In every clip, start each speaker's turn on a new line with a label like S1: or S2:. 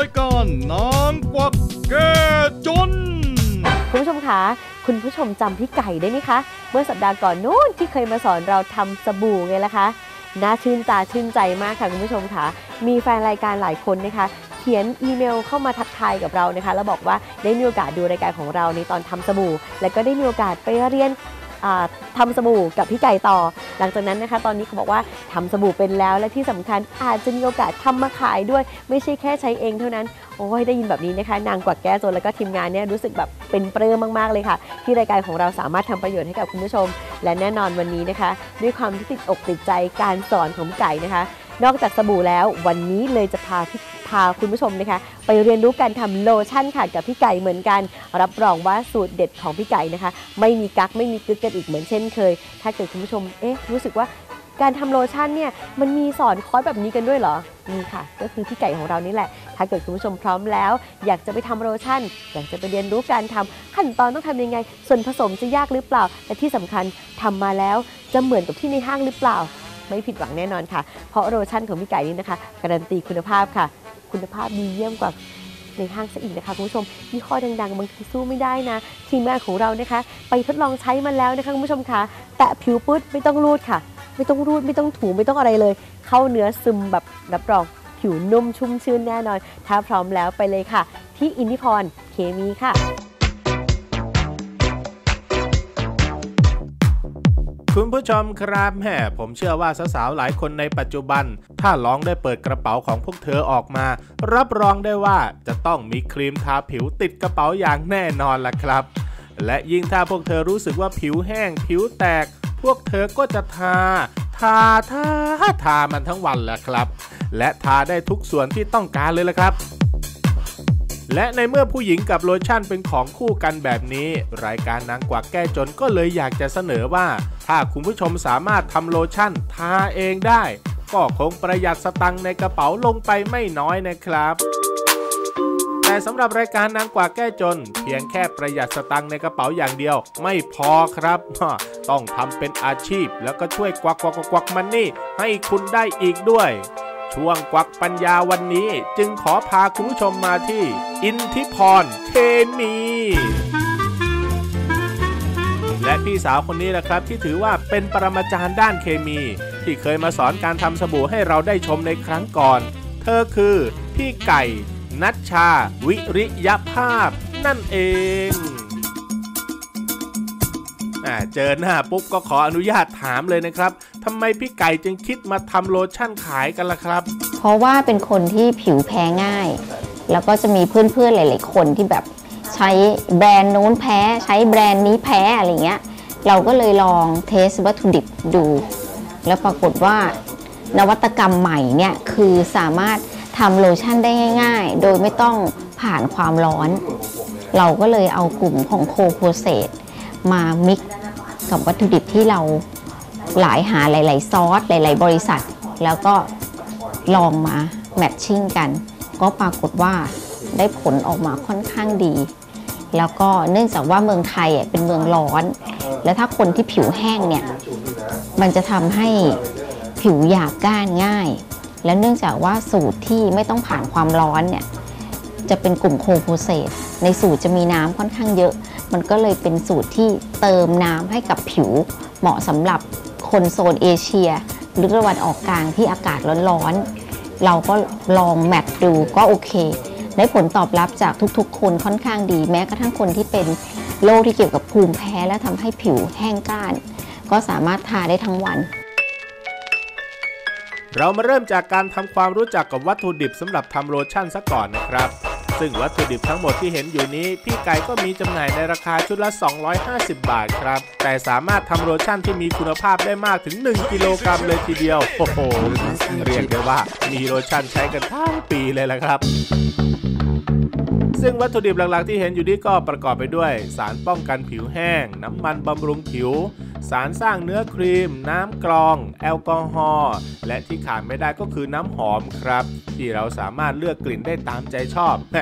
S1: ายการนางกวักแก้จน
S2: คุณผู้ชมคะคุณผู้ชมจำพี่ไก่ได้ไหมคะ เมื่อสัปดาห์ก่อนนู้นที่เคยมาสอนเราทำสบู่ไงล่ะคะน่าชื่นตาชื่นใจมากค่ะคุณผู้ชมคะมีแฟนรายการหลายคนนะคะเขียนอีเมลเข้ามาทักทายกับเรานะคะ แล้วบอกว่าได้มีโอกาสดูรายการของเราในตอนทำสบู่ และก็ได้มีโอกาสไปเรียน อ่าทำสบู่กับพี่ไก่ต่อ หลังจากนั้นนะคะ ตอนนี้เขาบอกว่าทำสบู่เป็นแล้วและที่สำคัญอาจจะมีโอกาสทำมาขายด้วย ไม่ใช่แค่ใช้เองเท่านั้น โอ้ยได้ยินแบบนี้นะคะ นางกวักแก้จนแล้วก็ทีมงานเนี่ยรู้สึกแบบเป็นเปลื้มมาก ๆ เลยค่ะ ที่รายการของเราสามารถทำประโยชน์ให้กับคุณผู้ชม และแน่นอนวันนี้นะคะ ด้วยความที่ติดอกติดใจการสอนของพี่ไก่นะคะ นอกจากสบู่แล้ววันนี้เลยจะพาพี่ พาคุณผู้ชมนะคะ ไปเรียนรู้การทำโลชั่นค่ะกับพี่ไก่เหมือนกัน รับรองว่าสูตรเด็ดของพี่ไก่นะคะ ไม่มีกักไม่มีกึกกันอีกเหมือนเช่นเคย ถ้าเกิดคุณผู้ชมเอ๊ะรู้สึกว่าการทำโลชั่นเนี่ยมันมีสอนคอร์สแบบนี้กันด้วยเหรอมีค่ะ ก็คือพี่ไก่ของเรานี่แหละ ถ้าเกิดคุณผู้ชมพร้อมแล้ว อยากจะไปทำโลชั่น อยากจะไปเรียนรู้การทำขั้นตอนต้องทำยังไง ส่วนผสมจะยากหรือเปล่า และที่สำคัญทำมาแล้วจะเหมือนกับที่ในห้างหรือเปล่า ไม่ผิดหวังแน่นอนค่ะ เพราะโลชั่นของพี่ไก่นี่นะคะ การันตีคุณภาพค่ะ คุณภาพดีเยี่ยมกว่าในห้างซะอีกนะคะคุณผู้ชมยี่ห้อดังๆ บางทีสู้ไม่ได้นะ ทีมงานของเรานะคะ ไปทดลองใช้มันแล้วนะคะคุณผู้ชมคะแตะผิวปุ๊บไม่ต้องรูดค่ะ ไม่ต้องรูดไม่ต้องถูไม่ต้องอะไรเลย เข้าเนื้อซึมแบบรับรองผิวนุ่มชุ่มชื่นแน่นอน ถ้าพร้อมแล้วไปเลยค่ะ ที่อินทิพรเคมีค่ะ
S3: คุณผู้ชมครับแหมผมเชื่อว่าสาวๆหลายคนในปัจจุบัน ถ้าลองได้เปิดกระเป๋าของพวกเธอออกมา รับรองได้ว่าจะต้องมีครีมทาผิวติดกระเป๋าอย่างแน่นอนล่ะครับ และยิ่งถ้าพวกเธอรู้สึกว่าผิวแห้ง ผิวแตก พวกเธอก็จะทา ทาทาทามันทั้งวันแหละครับ และทาได้ทุกส่วนที่ต้องการเลยละครับ และในเมื่อผู้หญิงกับโลชั่นเป็นของคู่กันแบบนี้ รายการนางกวักแก้จนก็เลยอยากจะเสนอว่า ถ้าคุณผู้ชมสามารถทำโลชั่นทาเองได้ ก็คงประหยัดสตังค์ในกระเป๋าลงไปไม่น้อยนะครับแต่สำหรับรายการนางกว่าแก้จน เพียงแค่ประหยัดสตังค์ในกระเป๋าอย่างเดียว ไม่พอครับ ต้องทำเป็นอาชีพแล้วก็ช่วยกวักกวักกวักกวักมันนี่ให้คุณได้อีกด้วย ช่วงกวักปัญญาวันนี้จึงขอพาคุณผู้ชมมาที่ อินทิพรเคมี และพี่สาวคนนี้แหละครับที่ถือว่าเป็นปรมาจารย์ด้านเคมี ที่เคยมาสอนการทำสบู่ให้เราได้ชมในครั้งก่อน เธอคือพี่ไก่ นัชชา วิริยภาพ นั่นเอง เจอหน้าปุ๊บก็ขออนุญาตถามเลยนะครับทำไมพี่ไก่จึงคิดมาทำโลชั่นขายกันล่ะครับ
S4: เพราะว่าเป็นคนที่ผิวแพ้ง่าย แล้วก็จะมีเพื่อนๆหลาย ๆ คนที่แบบใช้แบรนด์นู้นแพ้ ใช้แบรนด์นี้แพ้อะไรเงี้ย เราก็เลยลองเทสวัตถุดิบดู แล้วปรากฏว่านวัตกรรมใหม่เนี่ยคือสามารถทำโลชั่นได้ง่าย ๆ โดยไม่ต้องผ่านความร้อน เราก็เลยเอากลุ่มของโคโพเซตมามิก กับวัตถุดิบที่เราหลายหาหลาย ๆ ซอสหลาย ๆ บริษัท แล้วก็ลองมาแมทชิ่งกัน ก็ปรากฏว่าได้ผลออกมาค่อนข้างดี แล้วก็เนื่องจากว่าเมืองไทยเป็นเมืองร้อน และถ้าคนที่ผิวแห้งเนี่ยมันจะทำให้ผิวหยาบก้านง่าย และเนื่องจากว่าสูตรที่ไม่ต้องผ่านความร้อนเนี่ยจะเป็นกลุ่มโคโพเซตในสูตรจะมีน้ำค่อนข้างเยอะ มันก็เลยเป็นสูตรที่เติมน้ำให้กับผิว เหมาะสำหรับคนโซนเอเชีย หรือตะวันออกกลางที่อากาศร้อนๆ เราก็ลองแมทดูก็โอเค ได้ผลตอบรับจากทุกๆ คนค่อนข้างดี แม้กระทั่งคนที่เป็นโรคที่เกี่ยวกับภูมิแพ้และทำให้ผิวแห้งก้าน ก็สามารถทาได้ทั้งวัน
S3: เรามาเริ่มจากการทำความรู้จักกับวัตถุดิบสำหรับทำโลชั่นซะก่อนนะครับ ซึ่งวัตถุดิบทั้งหมดที่เห็นอยู่นี้ พี่ไก่ก็มีจำหน่ายในราคาชุดละ 250 บาทครับ แต่สามารถทำโลชั่นที่มีคุณภาพได้มากถึง 1 กิโลกรัมเลยทีเดียว โอ้โห เรียกได้ว่ามีโลชั่นใช้กันทั้งปีเลยละครับซึ่งวัตถุดิบหลักๆที่เห็นอยู่นี้ก็ประกอบไปด้วย สารป้องกันผิวแห้ง น้ำมันบำรุงผิว สารสร้างเนื้อครีม น้ำกรอง แอลกอฮอล์และที่ขาดไม่ได้ก็คือน้ำหอมครับ ที่เราสามารถเลือกกลิ่นได้ตามใจชอบแหม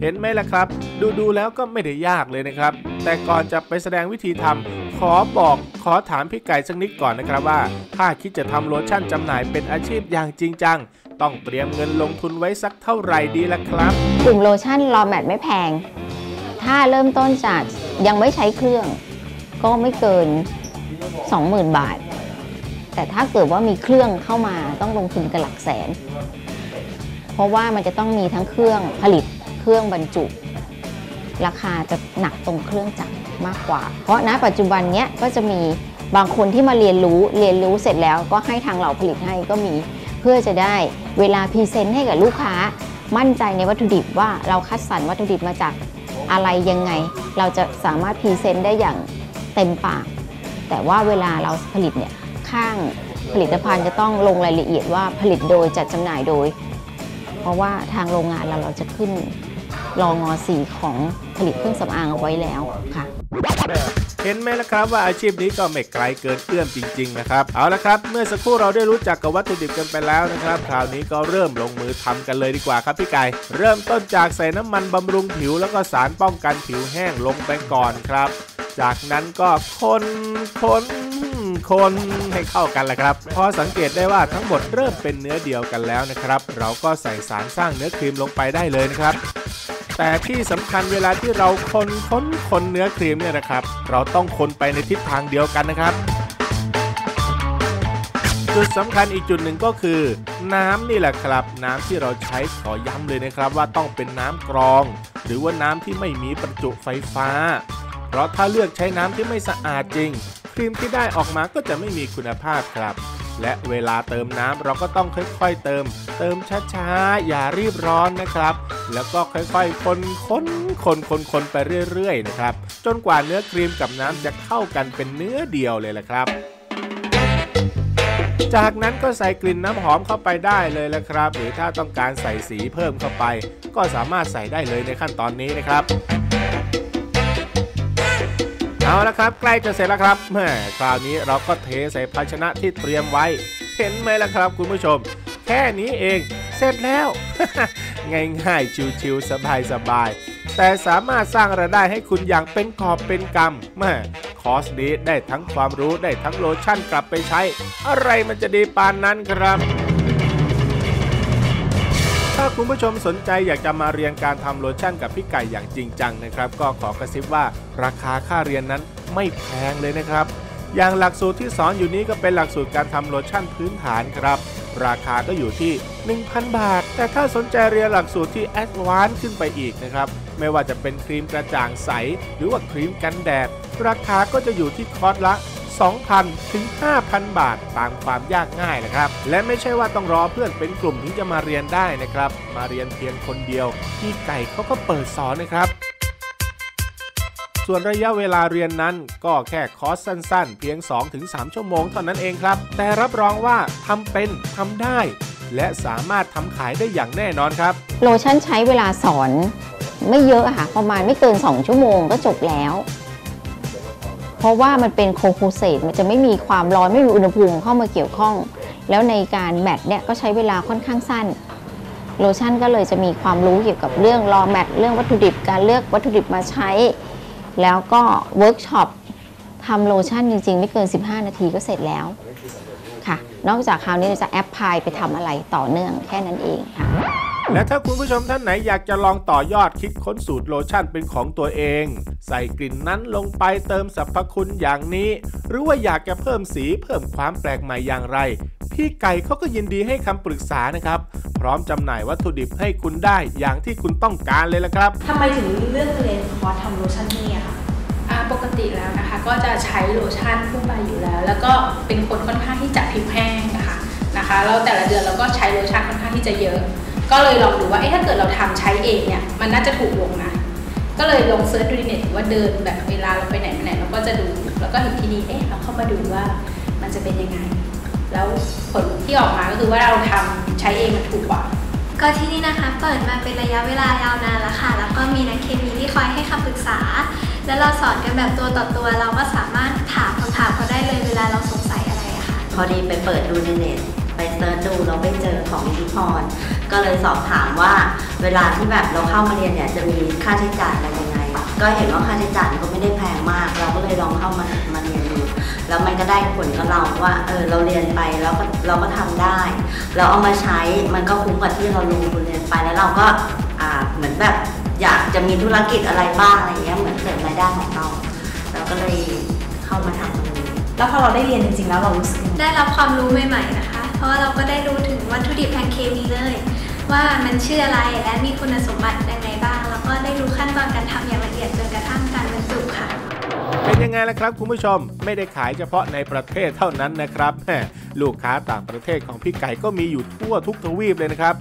S3: เห็นไหมล่ะครับ ดูดูแล้วก็ไม่ได้ยากเลยนะครับ แต่ก่อนจะไปแสดงวิธีทำขอบอกขอถามพี่ไก่สักนิดก่อนนะครับว่า ถ้าคิดจะทำโลชั่นจำหน่ายเป็นอาชีพอย่างจริงจัง ต้องเตรียมเงินลงทุนไว้สักเท่าไหร่ดีล่ะครับ
S4: กลุ่มโลชั่นรอแมทไม่แพง ถ้าเริ่มต้นจากยังไม่ใช้เครื่อง ก็ไม่เกิน 20,000 บาท แต่ถ้าเกิดว่ามีเครื่องเข้ามาต้องลงทุนกันหลักแสน เพราะว่ามันจะต้องมีทั้งเครื่องผลิตเครื่องบรรจุ ราคาจะหนักตรงเครื่องจักรมากกว่า เพราะณปัจจุบันเนี้ยก็จะมีบางคนที่มาเรียนรู้เรียนรู้เสร็จแล้วก็ให้ทางเราผลิตให้ก็มี เพื่อจะได้เวลา present ให้กับลูกค้า มั่นใจในวัตถุดิบว่าเราคัดสรรวัตถุดิบมาจากอะไรยังไง เราจะสามารถ present ได้อย่างเต็มปาก แต่ว่าเวลาเราผลิตเนี่ยข้างผลิตภัณฑ์จะต้องลงรายละเอียดว่าผลิตโดยจัดจำหน่ายโดย เพราะว่าทางโรงงานเราเราจะขึ้นรองอสีของผลิตเครื่องสำอางเอาไว้แล้วค่ะ
S3: เห็นไหมล่ะครับว่าอาชีพนี้ก็ไม่ไกลเกินเอื้อมจริง ๆ นะครับ เอาละครับ เมื่อสักครู่เราได้รู้จักกับวัตถุดิบกันไปแล้วนะครับ คราวนี้ก็เริ่มลงมือทำกันเลยดีกว่าครับพี่ไก่เริ่มต้นจากใส่น้ำมันบำรุงผิวแล้วก็สารป้องกันผิวแห้งลงไปก่อนครับ จากนั้นก็คนคนคนให้เข้ากันแหละครับ พอสังเกตได้ว่าทั้งหมดเริ่มเป็นเนื้อเดียวกันแล้วนะครับ เราก็ใส่สารสร้างเนื้อครีมลงไปได้เลยนะครับแต่ที่สำคัญเวลาที่เราคนคนคนเนื้อครีมเนี่ยนะครับ เราต้องคนไปในทิศทางเดียวกันนะครับ จุดสำคัญอีกจุดหนึ่งก็คือ น้ำนี่แหละครับ น้ำที่เราใช้ขอย้ำเลยนะครับว่าต้องเป็นน้ำกรอง หรือว่าน้ำที่ไม่มีประจุไฟฟ้า ราะถ้าเลือกใช้น้ำที่ไม่สะอาดจริง ครีมที่ได้ออกมาก็จะไม่มีคุณภาพครับ และเวลาเติมน้ำเราก็ต้องค่อยๆเติม เติมช้าๆ อย่ารีบร้อนนะครับ แล้วก็ค่อยๆคนคนคนคนคนไปเรื่อยๆนะครับ จนกว่าเนื้อครีมกับน้ำจะเข้ากันเป็นเนื้อเดียวเลยแหละครับจากนั้นก็ใส่กลิ่นน้ำหอมเข้าไปได้เลยละครับ หรือถ้าต้องการใส่สีเพิ่มเข้าไป ก็สามารถใส่ได้เลยในขั้นตอนนี้นะครับ เอาละครับ ใกล้จะเสร็จแล้วครับแหมคราวนี้เราก็เทใส่ภาชนะที่เตรียมไว้ เห็นไหมล่ะครับ คุณผู้ชม แค่นี้เองเสร็จแล้ว ง่ายๆชิวๆสบายๆแต่สามารถสร้างรายได้ให้คุณอย่างเป็นกอบเป็นกำแม่คอร์สนี้ได้ทั้งความรู้ได้ทั้งโลชั่นกลับไปใช้ อะไรมันจะดีปานนั้นครับาคุณผู้ชมสนใจอยากจะมาเรียนการทำโลชั่นกับพี่ไก่อย่างจริงจังนะครับ ก็ขอกระซิบว่าราคาค่าเรียนนั้นไม่แพงเลยนะครับ อย่างหลักสูตรที่สอนอยู่นี้ก็เป็นหลักสูตรการทำโลชั่นพื้นฐานครับ ราคาก็อยู่ที่ 1,000 บาท แต่ถ้าสนใจเรียนหลักสูตรที่ advance ขึ้นไปอีกนะครับ ไม่ว่าจะเป็นครีมกระจ่างใส หรือว่าครีมกันแดด ราคาก็จะอยู่ที่คอร์สละ 2,000 ถึง 5,000 บาท ตามความยากง่ายนะครับ และไม่ใช่ว่าต้องรอเพื่อนเป็นกลุ่มถึงจะมาเรียนได้นะครับ มาเรียนเพียงคนเดียวพี่ไก่เขาก็เปิดสอนนะครับส่วนระยะเวลาเรียนนั้นก็แค่คอร์สสั้นๆ เพียง 2-3 ชั่วโมงเท่านั้นเองครับ แต่รับรองว่าทำเป็นทำได้ และสามารถทำขายได้อย่างแน่นอนครับ
S4: โลชั่นใช้เวลาสอนไม่เยอะอะค่ะ ประมาณไม่เกิน 2 ชั่วโมงก็จบแล้ว ราะว่ามันเป็นโคโคเซตมันจะไม่มีความร้อนไม่มีอุณหภูมิเข้ามาเกี่ยวข้อง แล้วในการแมทเนี่ยก็ใช้เวลาค่อนข้างสั้นโลชั่นก็เลยจะมีความรู้เกี่ยวกับเรื่อง raw mat เรื่องวัตถุดิบการเลือกวัตถุดิบมาใช้ แล้วก็เวิร์กช็อปทำโลชั่นจริง ๆ ไม่เกิน 15 นาทีก็เสร็จแล้วค่ะ นอกจากคราวนี้เราจะ apply ไปทำอะไรต่อเนื่องแค่นั้นเองค่ะ
S3: และถ้าคุณผู้ชมท่านไหนอยากจะลองต่อยอดคิดค้นสูตรโลชั่นเป็นของตัวเอง ใส่กลิ่นนั้นลงไปเติมสรรพคุณอย่างนี้ หรือว่าอยากจะเพิ่มสีเพิ่มความแปลกใหม่อย่างไร พี่ไก่เขาก็ยินดีให้คำปรึกษานะครับ พร้อมจำหน่ายวัตถุดิบให้คุณได้อย่างที่คุณต้องการเลยละครับ
S5: ทำไมถึงเลือกเรียนคอร์สทำโลชั่นที่นี่อะคะ
S6: อ่าปกติแล้วนะคะ ก็จะใช้โลชั่นทั่วไปอยู่แล้ว แล้วก็เป็นคนค่อนข้างที่จะผิวแห้งนะคะนะคะแล้วแต่ละเดือนเราก็ใช้โลชั่นค่อนข้างที่จะเยอะ ก็เลยลองดูว่าเอ๊ะถ้าเกิดเราทำใช้เองเนี่ยมันน่าจะถูกลงนะ ก็เลยลอง search ดูในเน็ตว่าเดินแบบเวลาเราไปไหนมาไหนเราก็จะดูแล้วก็เห็นที่นี่เอ๊ะเราเข้ามาดูว่ามันจะเป็นยังไง แล้วผลที่ออกมาก็คือว่าเราทำใช้เองมันถูกกว่า
S5: ก็ที่นี่นะคะเปิดมาเป็นระยะเวลายาวนานแล้วค่ะ แล้วก็มีนักเคมีที่คอยให้คำปรึกษา แล้วเราสอนกันแบบตัวต่อตัวเราก็สามารถถามคำถามเขาได้เลยเวลาเราสงสัยอะไรอะค่ะ
S7: พอดีไปเปิดดูในเน็ต ไป search ดูเราไปเจอของอินทิพรก็เลยสอบถามว่าเวลาที่แบบเราเข้ามาเรียนเนี่ยจะมีค่าใช้จ่ายอะไรยังไง ก็เห็นว่าค่าใช้จ่ายก็ไม่ได้แพงมาก เราก็เลยลองเข้ามามาเรียนดูแล้วมันก็ได้ผลกับเราว่าเออเราเรียนไปแล้วก็เราก็ทำได้ เราเอามาใช้มันก็คุ้มกับที่เราลงทุนเรียนไปแล้วเราก็อ่าเหมือนแบบอยากจะมีธุรกิจอะไรบ้างอะไรเงี้ยเหมือนเสริมรายได้ของเราเราก็เลยเข้ามาทำตรงนี้
S8: แล้วพอเราได้เรียนจริงๆแล้วเรารู้สึกยังไง
S5: ได้รับความรู้ใหม่ๆนะคะ เพราะว่าเราก็ได้รู้ถึงวัตถุดิบทางเคมีเลย ว่ามันชื่ออะไรและมีคุณสมบัติยังไงบ้าง แล้วก็ได้รู้ขั้นตอนการทำอย่างละเอียดจนกระทั่งการบรรจุค่ะ
S3: เป็นยังไงล่ะครับคุณผู้ชมไม่ได้ขายเฉพาะในประเทศเท่านั้นนะครับแหมลูกค้าต่างประเทศของพี่ไก่ก็มีอยู่ทั่วทุกทวีปเลยนะครับ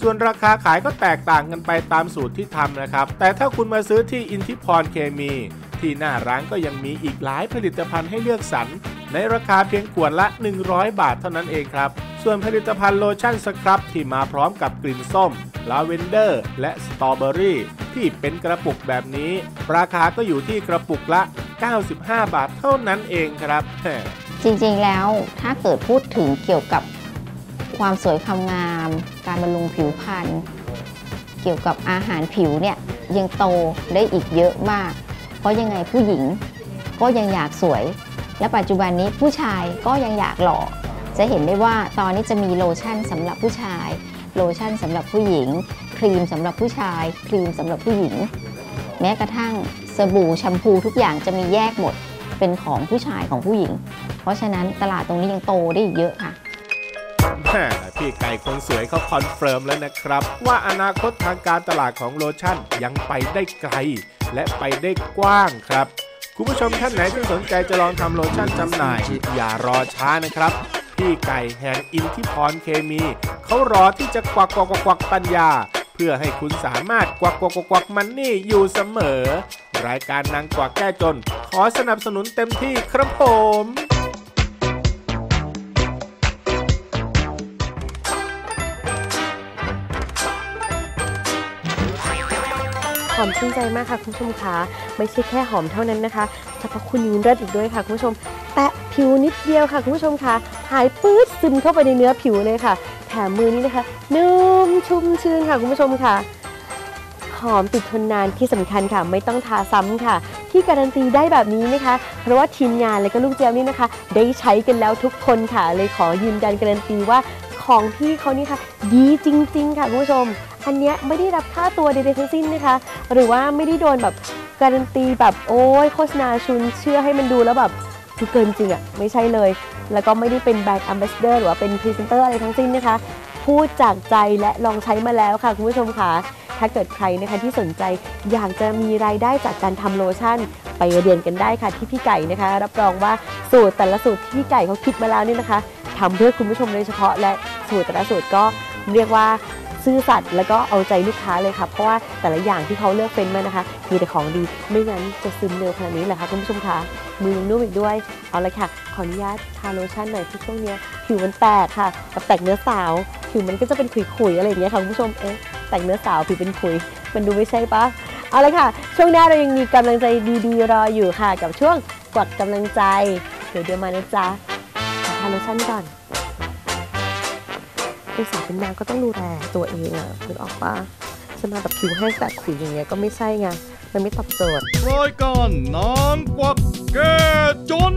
S3: ส่วนราคาขายก็แตกต่างกันไปตามสูตรที่ทำนะครับ แต่ถ้าคุณมาซื้อที่อินทิพรเคมี ที่หน้าร้านก็ยังมีอีกหลายผลิตภัณฑ์ให้เลือกสรร ในราคาเพียงขวดละ 100 บาทเท่านั้นเองครับ ส่วนผลิตภัณฑ์โลชั่น scrub ที่มาพร้อมกับกลิ่นส้ม ลาเวนเดอร์ และสตรอเบอรี่ที่เป็นกระปุกแบบนี้ ราคาก็อยู่ที่กระปุกละ 95 บาทเท่านั้นเองครับ
S4: จริงๆแล้วถ้าเกิดพูดถึงเกี่ยวกับความสวยความงาม การบำรุงผิวพรรณเกี่ยวกับอาหารผิวเนี่ยยังโตได้อีกเยอะมาก เพราะยังไงผู้หญิงก็ยังอยากสวย และปัจจุบันนี้ผู้ชายก็ยังอยากหล่อ จะเห็นได้ว่าตอนนี้จะมีโลชั่นสำหรับผู้ชาย โลชั่นสำหรับผู้หญิง ครีมสำหรับผู้ชาย ครีมสำหรับผู้หญิง แม้กระทั่งสบู่แชมพูทุกอย่างจะมีแยกหมดเป็นของผู้ชายของผู้หญิง เพราะฉะนั้นตลาดตรงนี้ยังโตได้อีกเยอะค่ะ
S3: พี่ไก่คนสวยเขา confirm แล้วนะครับ ว่าอนาคตทางการตลาดของโลชั่นยังไปได้ไกล และไปได้กว้างครับ คุณผู้ชมท่านไหนที่สนใจจะลองทำโลชั่นจำหน่าย อย่ารอช้านะครับพี่ไก่แห่งอินทิพรเคมี เขารอที่จะกวักกวักกวักปัญญา เพื่อให้คุณสามารถกวักกวักกวัก money อยู่เสมอ รายการนางกวักแก้จน ขอสนับสนุนเต็มที่ครับผม
S2: อมชื่นใจมากค่ะคุณผู้ชมคะไม่ใช่แค่หอมเท่านั้นนะคะสรรพคุณยังเลิศอีกด้วยค่ะคุณผู้ชม แตะผิวนิดเดียวค่ะคุณผู้ชมคะหายปื๊ดซึมเข้าไปในเนื้อผิวเลยค่ะ แถมมือนี้นะคะนุ่มชุ่มชื่นค่ะคุณผู้ชมค่ะ หอมติดทนนานที่สำคัญค่ะ ไม่ต้องทาซ้ำค่ะ ที่การันตีได้แบบนี้นะคะ เพราะว่าทีมงานและก็ลูกเจลนี่นะคะ ได้ใช้กันแล้วทุกคนค่ะ เลยขอยืนยันการันตีว่าของพี่เขานี่ค่ะ ดีจริง ๆ ค่ะคุณผู้ชม อันเนี้ยไม่ได้รับค่าตัวใดๆทั้งสิ้นนะคะ หรือว่าไม่ได้โดนแบบการันตีแบบโอ้ยโฆษณาชวนเชื่อให้มันดูแล้วแบบดูเกินจริงอะ่ะไม่ใช่เลย แล้วก็ไม่ได้เป็นแบรนด์ a m b a s s a d o r หรือว่าเป็นพรีเซนเตอร์อะไรทั้งสิ้นนะคะ พูดจากใจและลองใช้มาแล้วค่ะคุณผู้ชมค่ะถ้าเกิดใครนะคะที่สนใจอยากจะมีรายได้จากการทำโลชั่น ไปเรียนกันได้ค่ะที่พี่ไก่นะคะ รับรองว่าสูตรแต่ละสูตรที่พี่ไก่เขาคิดมาแล้วนี่นะคะทำเพื่อคุณผู้ชมโดยเฉพาะและสูตรแต่ละสูตรก็เรียกว่า ซื่อสัตย์แล้วก็เอาใจลูกค้าเลยค่ะ เพราะว่าแต่ละอย่างที่เขาเลือกเฟ้นมานะคะ มีแต่ของดีไม่งั้นจะซึมเร็วขนาดนี้แหละค่ะคุณผู้ชมคะมือยังนุ่มอีกด้วย เอาละค่ะ ขออนุญาตทาโลชั่นหน่อยที่ช่วงนี้ผิวมันแตกค่ะกับแตกเนื้อสาว ผิวมันก็จะเป็นขุยๆอะไรอย่างเงี้ยค่ะคุณผู้ชมเอ๊ะแต่งเนื้อสาวผิวเป็นขุย มันดูไม่ใช่ปะเอาละค่ะ ช่วงหน้าเรายังมีกำลังใจดีๆ รออยู่ค่ะ กับช่วงกวักกำลังใจเดี๋ยวเดี๋ยวมานะจ๊ะทาโลชั่นก่อน เป็นสาวเป็นนางก็ต้องดูแลตัวเองอะนึกออกปะจะมาแบบผิวแห้งแตกขุยอย่างเงี้ยก็ไม่ใช่ไงมันไม่ตอบโจทย์
S1: รายการนางกวักแก้จน